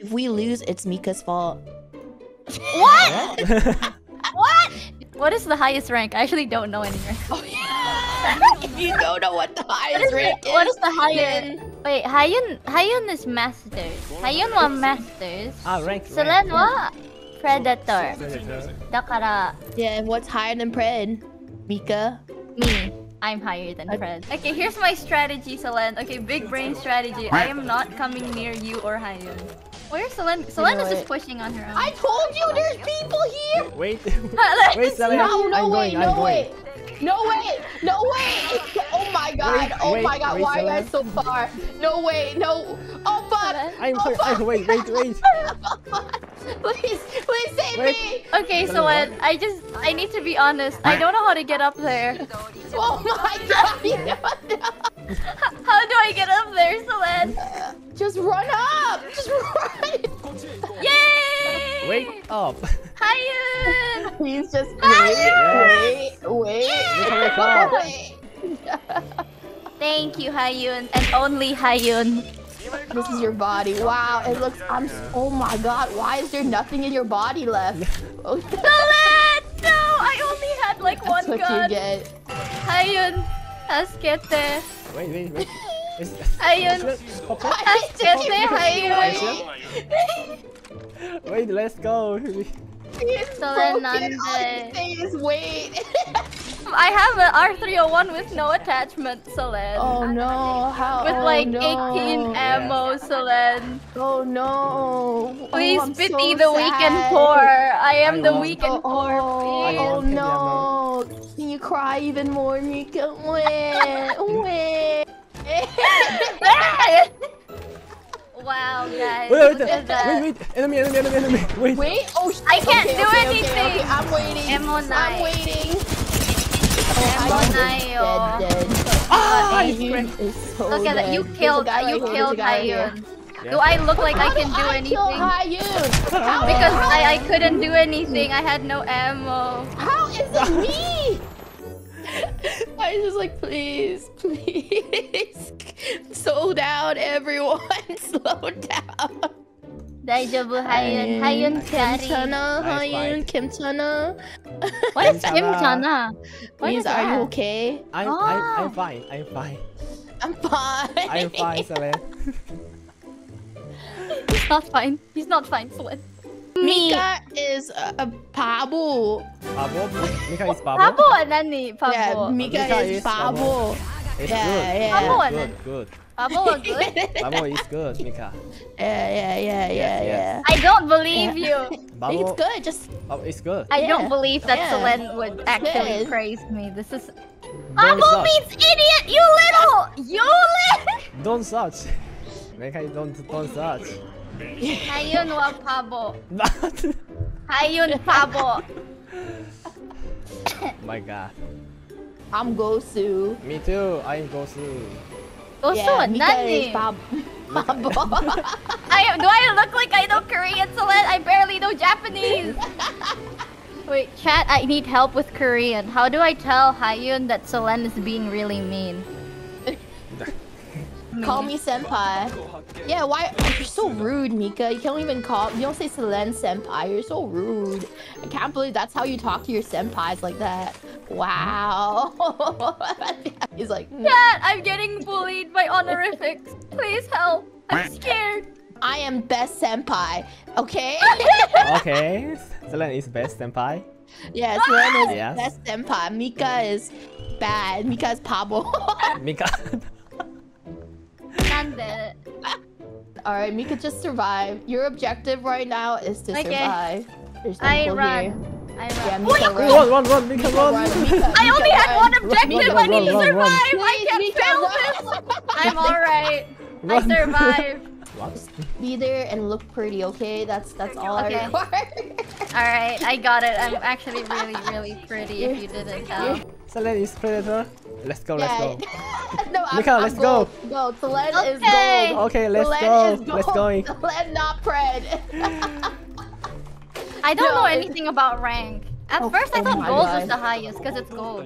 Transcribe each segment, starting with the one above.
If we lose, it's Mika's fault. What? What? What is the highest rank? I actually don't know any rank. Oh yeah. you don't know what the highest rank is. What is the highest? Wait, Hayun Hayun is masters. Hayun wa masters. Ah, rank. Selen rank. wa predator. Predator. Dakara Yeah, and what's higher than Pred? Mika. me. I'm higher than Fred. Okay, here's my strategy, Selen. Okay, big brain strategy. I am not coming near you or Hayun. Where's Selen? Selen know is just pushing on her own. I told you there's people here. Wait. Let's- Wait, Selen. No, no I'm way, going. no I'm going. way. No way, no way! Oh my god, Wait, oh wait, my god, wait, why are you guys so far? No way, no. Oh fuck! I'm oh, going. fuck. I'm, wait, wait, wait. Oh, please, please save Wait. me! Okay, Selen, Selen, what? I just I need to be honest. I don't know how to get up there. Oh my god! You know. How do I get up there, Selen? Just run up. Oh, Hayun! Please just Yes. wait, wait, Look how wait, I wait. Thank you, Hayun, and only Hayun. This is your body. Wow, it looks. I'm. Oh my god, why is there nothing in your body left? Oh, Selen! No! I only had like one that's what you gun. get. Hayun! Hasukete! Wait, wait, wait. Is- Ayun. Pop up. Hasukete, Hayun! Wait, let's go. It's Selen, broken. All you nande. is wait. I have an R301 with no attachment, Selen. oh no, how? With oh, like no. 18 ammo, Selen. Oh no. Oh, please oh, pity so the weak and poor. I am I the want- weak and Oh, poor, oh, please. oh no. Can you cry even more, Mika? Wait, wait. Wow, guys. Wait, wait, look at wait, wait. Enemy, enemy, enemy, enemy. Wait. Wait, oh I can't okay, do okay, anything. Okay, okay, I'm waiting. Ammo I'm nine. waiting. Ammo I'm dead, oh. dead. Ah, Ayun is so Look at that. You killed. guy right You here, there's a killed guy right here. Hayun. Yeah. Do I look like I can do do I anything? kill How- Because I, I couldn't do anything. I had no ammo. How is it me? I was just like, please, please, slow down, everyone, slow down. Daijoubu Hayun. Hayun carry. Kimchana, Nice Hayun, fight. Kimchana. What is Kimchana. Kimchana? What Means, is are you okay? I'm, Oh. I'm, I'm ah. fine. I'm fine. I'm fine. I'm fine, Selen. He's not fine. He's not fine, Selen. Me. Mika is a, a Pabu. Pabo? Mika is Pabo? Pabo nani? Pabo. Yeah, Mika, Mika is is Pabu. It's Yeah, good. yeah. Pabo Good, nani? good. Pabo was good. Pabo is good, Mika. Yeah, yeah, yeah, yeah, Yes, yeah. I don't believe you. Babo, It's good. Just oh, Pabo is good. I Yeah. don't believe that Yeah. Selen would actually Good. praise me. This is. Don't Pabo suck. means idiot, you little! You little! Don't search. Mika, don't, don't search. Hayun wa Pabo. But, Hayun Pabo. my god. I'm Gosu. Me too, I'm Gosu. Gosu yeah, Mika nani? is Pab- Pabu. I do I look like I know Korean, Selen? I barely know Japanese. Wait, chat, I need help with Korean. How do I tell Hayun that Selen is being really mean? Call me senpai. Yeah, why? you're so rude, Mika. You can't even call. You don't say Selen senpai. You're so rude. I can't believe that's how you talk to your senpais like that. Wow. He's like, "Mm, Chat, I'm getting bullied by honorifics. Please help. I'm scared. I am best senpai. Okay. Okay, Selen is best senpai. yeah, Selen is Yes. best senpai. Mika is bad. Mika is Pablo. Mika. Nande. All right, Mika, just survive. Your objective right now is to Okay. survive. There's no I run. here. I Yeah, run. Mika, run. run, run, run, Mika, Mika, run. run. Mika, I only Mika, had one objective. I need to run, run, run. survive. I can't Mika, fail run. this. I'm alright. I Run. survived. What? Be there and look pretty, okay? That's that's all Okay. I require. Alright, I got it. I'm actually really, really pretty if you didn't tell. Selen is predator. Let's go, let's go. no, I'm, Mika, I'm let's gold. Go. Selen is Okay. gold. Okay, let's Selen go. is gold. Let's going. Selen, not Pred. I don't No, know it- anything about rank. At Oh, first, I oh thought gold God. was the highest because it's gold.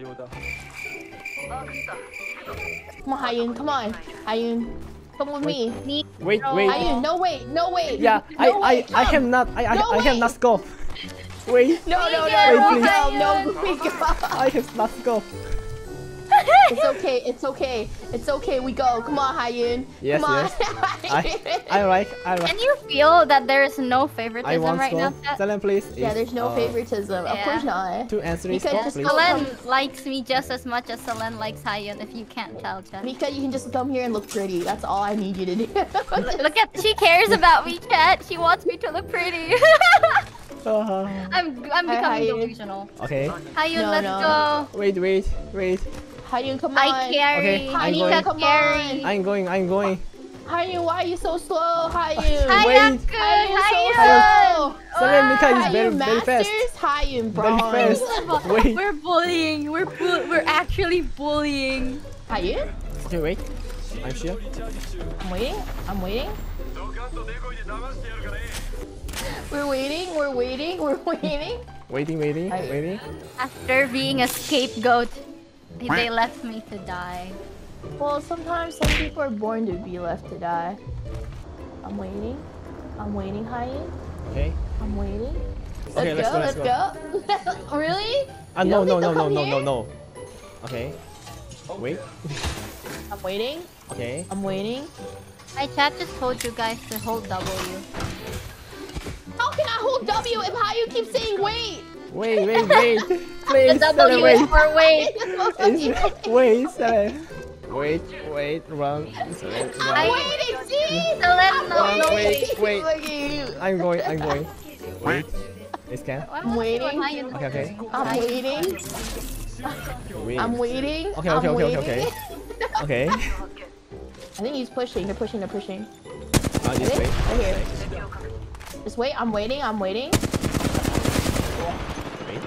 come on, Hayun. Come on, Hayun. Come with me. Me. Wait, No. wait. Hayun, no wait, no wait. Yeah, I, no I, wait, I come. have not, I, I, No I have way. not scope. Wait, No, no, no, Wait, no, please. no, no, we go. I have not scope. It's okay, it's okay, it's okay. We go. Come on, Hayun. Yes, Come on. I, I like, I like. Can you feel that there is no I favoritism want right now? scope. Selen, please. yeah, there's no uh, favoritism. Of course not. Two and three Mika, scope, just Selen likes me just as much as Selen likes Hyun, if you can't tell, Chat. Mika, you can just come here and look pretty. That's all I need you to do. Look look at, she cares about me, Chat. She wants me to look pretty. Uh, I'm, I'm becoming Hyun. delusional. okay. Hyun, No, let's no. go. Wait, wait, wait. Hayun, come on. I carry. Okay, I'm going. Come carry. I'm going, I'm going. Hayun, why are you so slow? Hayun. Hi. Hyun, Wait. good. Hayun, so Hyun. slow. Selen, Mika is Hayun very, very fast. Masters, Hayun Very fast. Wait. We're bullying. We're bu- we're actually bullying. Hayun, Okay, wait. I'm sure. I'm waiting. I'm waiting. We're waiting. We're waiting. We're waiting. Waiting, waiting, Hi. waiting. After being a scapegoat, they left me to die. Well, sometimes some people are born to be left to die. I'm waiting. I'm waiting, Hayun. Okay. I'm waiting. Let's Okay, let's go. go, let's go. really? Ah, You no, no, no, no, no, no, no. Okay. Wait. I'm waiting. Okay. I'm waiting. My chat just told you guys to hold W. How can I hold W if Hayun keeps saying wait? Wait, wait, wait. Please, The W wait. is for wait. It's, wait, Selen. Wait, wait, run. Selen, I'm run. waiting, see? Selen, no, Run, no, wait, wait. Look at you. I'm going, I'm going. Wait. It's can. I'm waiting. Okay, okay. I'm waiting. Wait. I'm waiting. Okay, I'm okay, okay, okay, okay. Okay. I think he's pushing. They're pushing. They're pushing. Uh, this way. Right here. Just wait. I'm waiting. I'm waiting. Wait.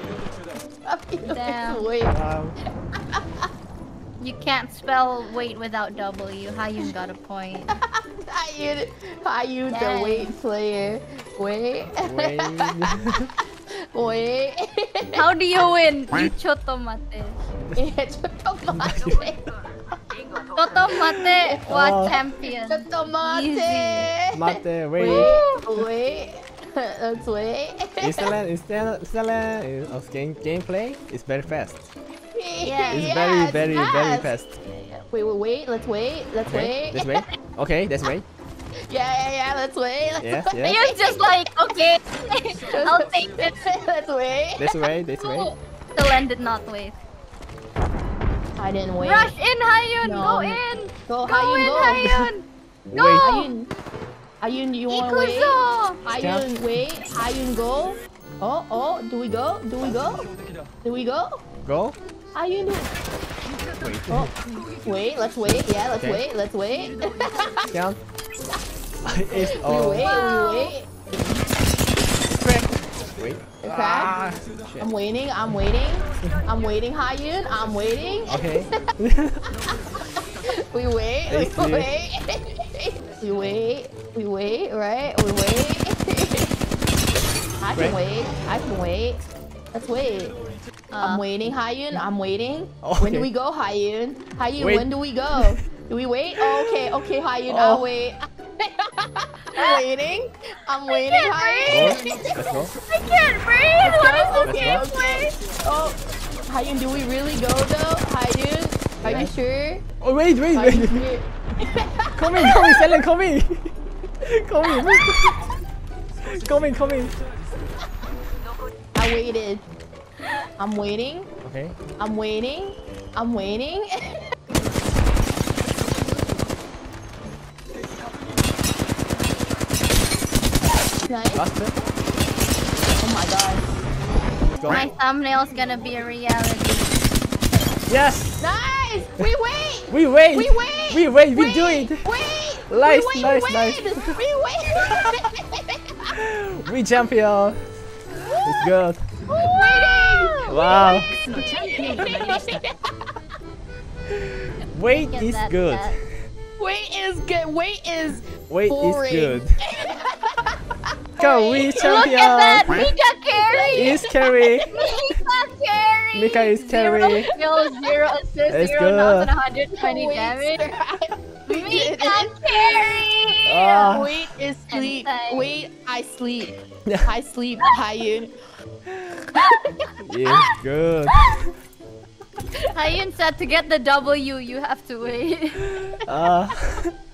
Damn. wait. Um, You can't spell wait without W. Hayun got a point. Hayun, Hayun, the Dang. wait player. Wait. wait. wait. How do you win? You chotomate. Chotomate. Chotomate was Oh. champion. Chotomate. Mate, wait. Wait. Wait. Wait. Is Selen, is Selen, Selen is of game gameplay? It's very fast. Yeah. It's Yeah, very, it's very, very fast. Wait, wait, wait. Let's wait. Let's Okay, wait. this way. Okay, this way. Yeah, yeah, yeah. Let's wait. Let's Yes, wait. yes. You're just like, okay, I'll take it. Let's wait. This way, this way. Selen did not wait. I didn't wait. Rush in, Hayun! No. Go in! Go, Go Hayun, in, go. Hayun! Go! Wait. Ayun. Ayun, you wanna wait? Ikuzo! Ayun, wait. Ayun, go. Oh, oh, do we go? Do we go? Do we go? Go. Ayun, do Wait. Oh, wait, let's wait. Yeah, let's Okay. wait. Let's wait. Count. it's we oh. wait, Wow. we wait. Wait. Okay. Ah. I'm waiting, I'm waiting. I'm waiting, Hayun. I'm waiting. Okay. We wait, we wait. we wait, we wait, right? We wait. I can Wait. wait. I can wait. Let's wait. I'm Uh, waiting, Hayun. I'm waiting. Oh, When do we go, Hayun? Hayun, Wait. when do we go? Do we wait? Oh, okay, okay, Hayun. I'll Oh. wait. I'm waiting. I'm waiting, Go. Hayun. I can't breathe! What is this Let's go. gameplay? Oh, Hayun, do we really go though? Hayun, are Yeah. you sure? Oh wait, wait, Are you wait. Come in, come in, Selen, come in. come in. come in, come in. I waited. I'm waiting. Okay. I'm waiting. I'm waiting. nice. Oh my god. Let's go. My thumbnail's gonna be a reality. Yes. Nice! We wait! We wait. We wait! We wait. We wait! do it. Wait! Nice, we wait, nice, wait. nice. We wait! We champion. It's good. waiting! Wow. Wait! Is that, good. that. Wait is good. Wait is Wait boring. is good. Go, we Look champion. at that! Mika carry! Is carry. Mika carry! Mika is carry. Zero kills, zero assists, It's zero good. thousand one hundred twenty Wait, damage. sir, we Mika it. Carrie! Ah. Wait is sleep. Hentai. Wait, I sleep. Yeah. I sleep, Hayun. Yeah, good. Hayun said to get the W, you have to wait. Uh,